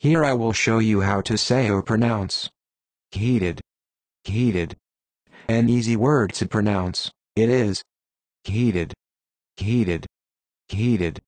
Here I will show you how to say or pronounce. Heated. Heated. An easy word to pronounce, it is. Heated. Heated. Heated.